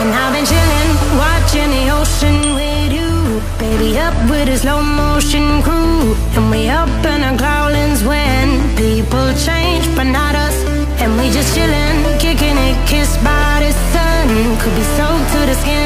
And I've been chilling, watching the ocean with you. Baby, up with a slow motion crew. And we up in our clouds when people change, but not us. And we just chilling, kicking it, kissed by the sun. Could be soaked to the skin